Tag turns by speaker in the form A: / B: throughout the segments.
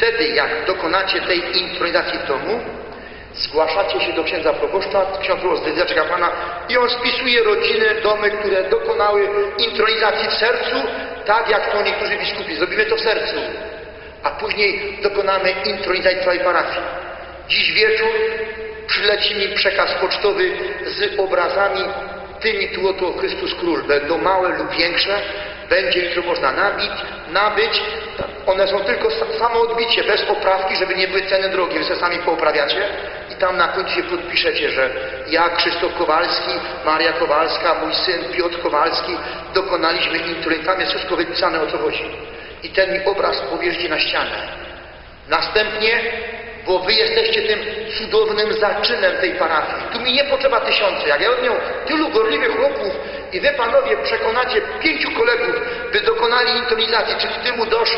A: wtedy, jak dokonacie tej intronizacji w domu, zgłaszacie się do księdza proboszcza, ksiądz proboszcz zdradza kapłana i on spisuje rodziny, domy, które dokonały intronizacji w sercu, tak jak to niektórzy biskupi. Zrobimy to w sercu, a później dokonamy intronizacji całej parafii. Dziś wieczór przyleci mi przekaz pocztowy z obrazami tymi tu oto Chrystus Król. Będą małe lub większe, będzie jutro można nabić, nabyć. One są tylko samo odbicie, bez poprawki, żeby nie były ceny drogie. Wy sobie sami pooprawiacie i tam na końcu się podpiszecie, że ja, Krzysztof Kowalski, Maria Kowalska, mój syn Piotr Kowalski dokonaliśmy introjekcji. Tam jest wszystko wypisane o co chodzi. I ten mi obraz powierzcie na ścianę. Następnie bo wy jesteście tym cudownym zaczynem tej parafii. Tu mi nie potrzeba tysiące. Jak ja odnią tylu gorliwych chłopów i wy panowie przekonacie pięciu kolegów, by dokonali intronizacji, czy ty mu dosz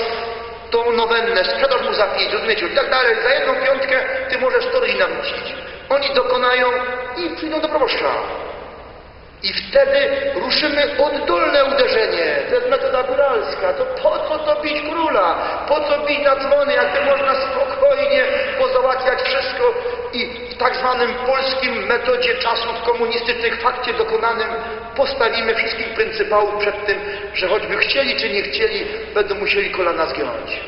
A: tą nowennę, sprzedasz mu za pięć, rozumiecie, i tak dalej. Za jedną piątkę ty możesz sto rodzin nawrócić. Oni dokonają i przyjdą do proboszcza. I wtedy ruszymy oddolne uderzenie. To jest metoda góralska. To po co to bić króla? Po co bić na dzwony, jakby można spokojnie pozałatwiać wszystko i tak zwanym polskim metodzie czasów komunistycznych, fakcie dokonanym, postawimy wszystkich pryncypałów przed tym, że choćby chcieli czy nie chcieli, będą musieli kolana zgiąć.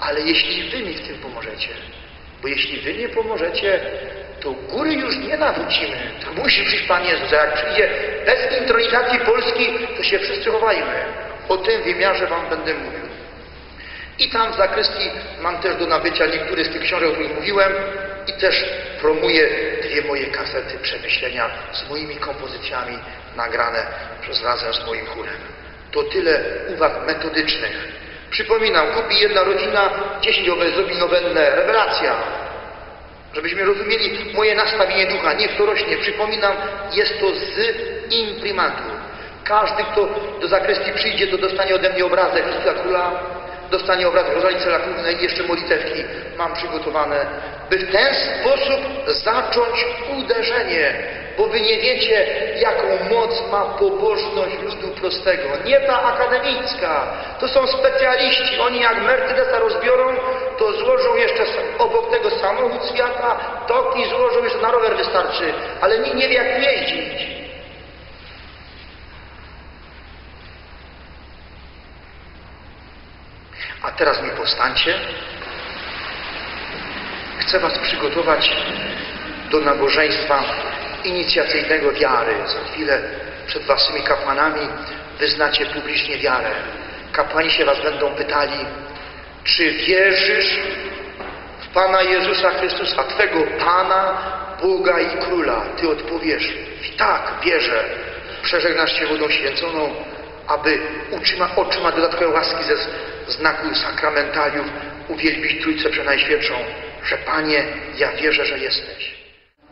A: Ale jeśli wy mi w tym pomożecie, bo jeśli wy nie pomożecie, to góry już nie nawrócimy. To musi przyjść Pan Jezus. Jak przyjdzie bez intronizacji Polski, to się wszyscy chowajmy. O tym wymiarze Wam będę mówił. I tam w zakrystii mam też do nabycia niektóre z tych książek, o których mówiłem i też promuję dwie moje kasety przemyślenia z moimi kompozycjami nagrane przez razem z moim chórem. To tyle uwag metodycznych. Przypominam, kupi jedna rodzina, dziesięć owe zrobi nowennę, rewelacja. Żebyśmy rozumieli moje nastawienie ducha, niech to rośnie. Przypominam, jest to z imprimatu. Każdy, kto do zakrystii przyjdzie, to dostanie ode mnie obrazek Chrystusa Króla, dostanie obrazek Rozali Celakównej i jeszcze modlitewki mam przygotowane, by w ten sposób zacząć uderzenie, bo wy nie wiecie, jaką moc ma pobożność ludu prostego. Nie ta akademicka. To są specjaliści. Oni jak Mercedesa rozbiorą, to złożą jeszcze obok tego samochód świata, toki złożą, jeszcze na rower wystarczy. Ale nikt nie wie, jak jeździć. A teraz mi powstańcie. Chcę Was przygotować do nabożeństwa inicjacyjnego wiary. Za chwilę przed Waszymi kapłanami wyznacie publicznie wiarę. Kapłani się Was będą pytali, czy wierzysz w Pana Jezusa Chrystusa, Twego Pana, Boga i Króla? Ty odpowiesz, tak, wierzę. Przeżegnasz się wodą święconą, aby utrzyma, otrzymać dodatkowe łaski ze znaków sakramentaliów, uwielbić Trójcę Przenajświętszą, że Panie, ja wierzę, że jesteś.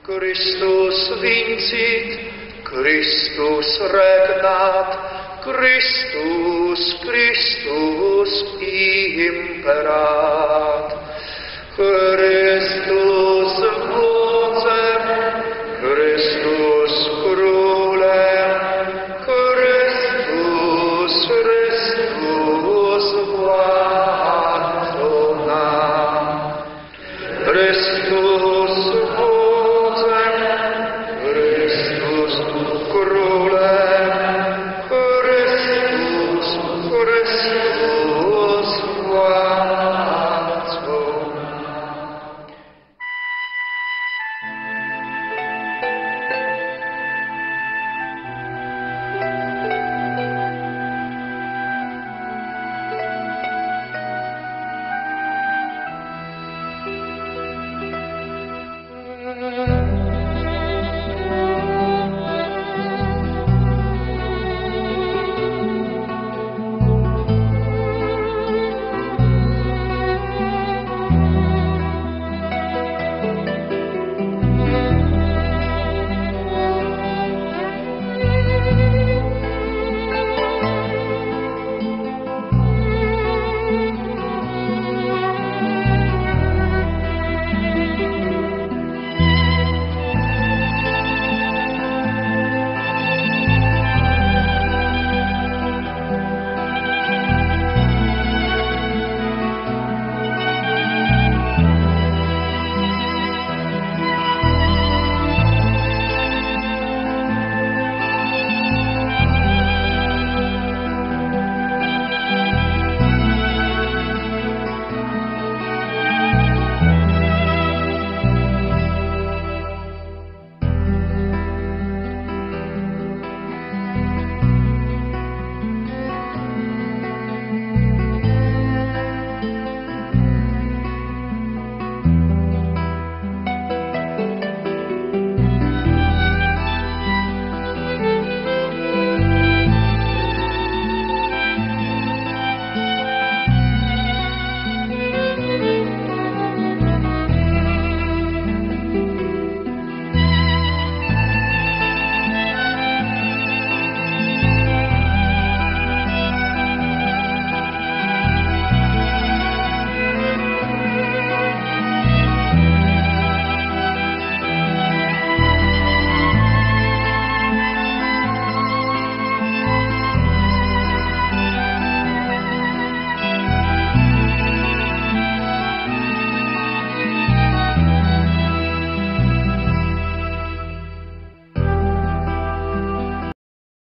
A: Chrystus vincit, Chrystus regnat, Chrystus, Chrystus imperat. Chrystus wodzem, Chrystus